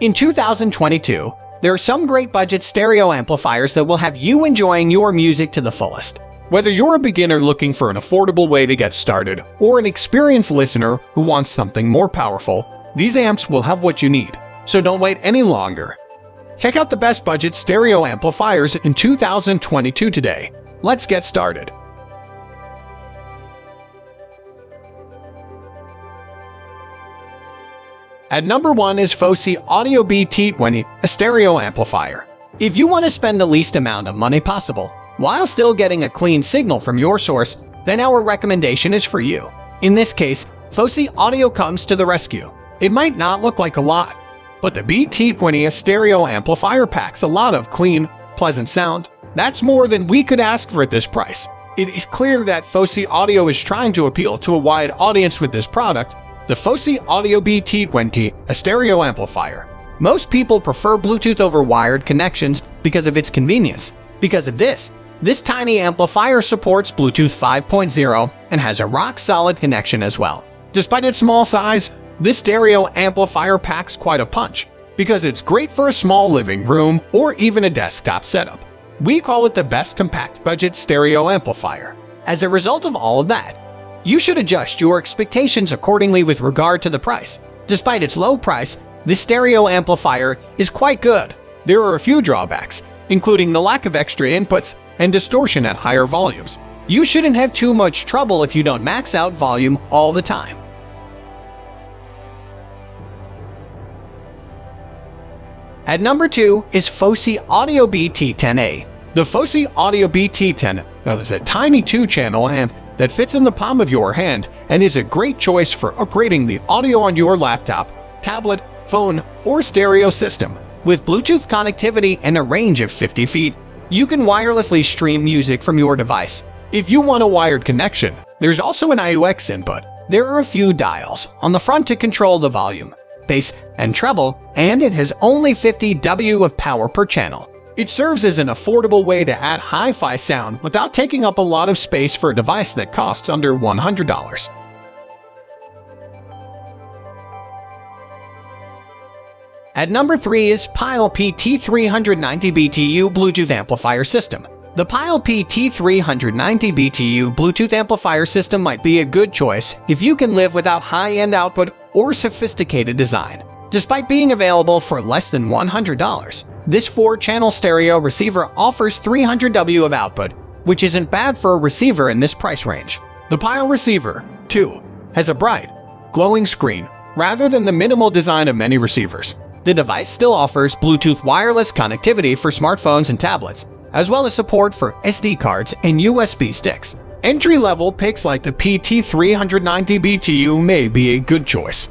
In 2022, there are some great budget stereo amplifiers that will have you enjoying your music to the fullest. Whether you're a beginner looking for an affordable way to get started, or an experienced listener who wants something more powerful, these amps will have what you need. So don't wait any longer. Check out the best budget stereo amplifiers in 2022 today. Let's get started. At number 1 is Fosi Audio BT20, a stereo amplifier. If you want to spend the least amount of money possible, while still getting a clean signal from your source, then our recommendation is for you. In this case, Fosi Audio comes to the rescue. It might not look like a lot, but the BT20 stereo amplifier packs a lot of clean, pleasant sound. That's more than we could ask for at this price. It is clear that Fosi Audio is trying to appeal to a wide audience with this product, the Fosi Audio BT20, a stereo amplifier. Most people prefer Bluetooth over wired connections because of its convenience. Because of this, this tiny amplifier supports Bluetooth 5.0 and has a rock-solid connection as well. Despite its small size, this stereo amplifier packs quite a punch because it's great for a small living room or even a desktop setup. We call it the best compact budget stereo amplifier. As a result of all of that, you should adjust your expectations accordingly with regard to the price. Despite its low price, this stereo amplifier is quite good. There are a few drawbacks, including the lack of extra inputs and distortion at higher volumes. You shouldn't have too much trouble if you don't max out volume all the time. At number 2 is Fosi Audio BT10A. The Fosi Audio BT10 is a tiny 2-channel amp that fits in the palm of your hand and is a great choice for upgrading the audio on your laptop, tablet, phone, or stereo system. With Bluetooth connectivity and a range of 50 feet, you can wirelessly stream music from your device. If you want a wired connection, there's also an AUX input. There are a few dials on the front to control the volume, bass, and treble, and it has only 50 W of power per channel. It serves as an affordable way to add hi-fi sound without taking up a lot of space for a device that costs under $100. At number 3 is Pyle PT390 BTU Bluetooth Amplifier System. The Pyle PT390 BTU Bluetooth amplifier system might be a good choice if you can live without high-end output or sophisticated design. Despite being available for less than $100, this 4-channel stereo receiver offers 300W of output, which isn't bad for a receiver in this price range. The Pyle receiver, too, has a bright, glowing screen rather than the minimal design of many receivers. The device still offers Bluetooth wireless connectivity for smartphones and tablets, as well as support for SD cards and USB sticks. Entry-level picks like the PT390 BTU may be a good choice.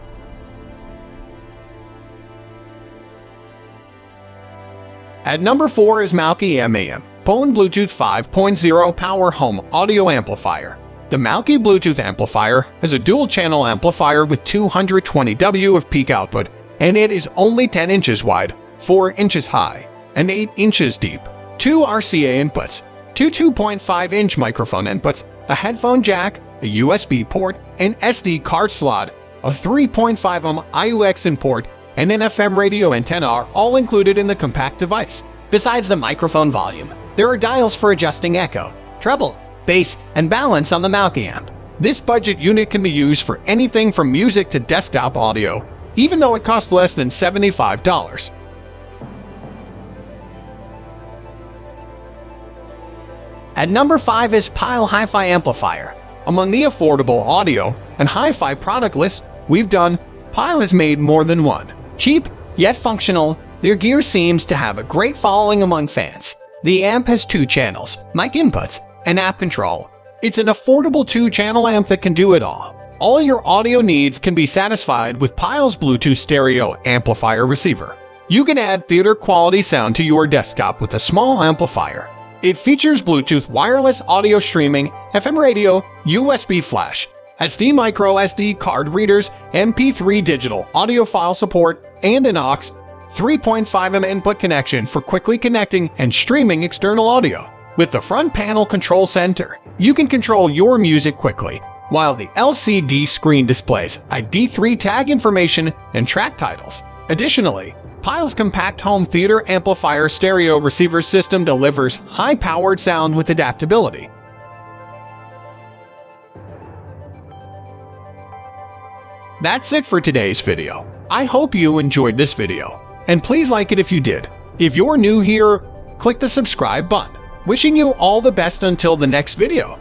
At number 4 is Moukey MAM, Poland Bluetooth 5.0 Power Home Audio Amplifier. The Moukey Bluetooth amplifier has a dual-channel amplifier with 220W of peak output, and it is only 10 inches wide, 4 inches high, and 8 inches deep. Two RCA inputs, two 2.5-inch microphone inputs, a headphone jack, a USB port, an SD card slot, a 3.5 ohm AUX in port, and an FM radio antenna are all included in the compact device. Besides the microphone volume, there are dials for adjusting echo, treble, bass, and balance on the Moukey amp. This budget unit can be used for anything from music to desktop audio, even though it costs less than $75. At number 5 is Pyle Hi-Fi Amplifier. Among the affordable audio and hi-fi product lists we've done, Pyle has made more than one. Cheap, yet functional, their gear seems to have a great following among fans. The amp has two channels, mic inputs, and app control. It's an affordable two-channel amp that can do it all. All your audio needs can be satisfied with Pyle's Bluetooth stereo amplifier receiver. You can add theater-quality sound to your desktop with a small amplifier. It features Bluetooth wireless audio streaming, FM radio, USB flash, SD micro SD card readers, MP3 digital audio file support, and an aux 3.5mm input connection for quickly connecting and streaming external audio. With the front panel control center, you can control your music quickly, while the LCD screen displays ID3 tag information and track titles. Additionally, Pyle's compact home theater amplifier stereo receiver system delivers high-powered sound with adaptability. That's it for today's video. I hope you enjoyed this video. And please like it if you did. If you're new here, click the subscribe button. Wishing you all the best until the next video.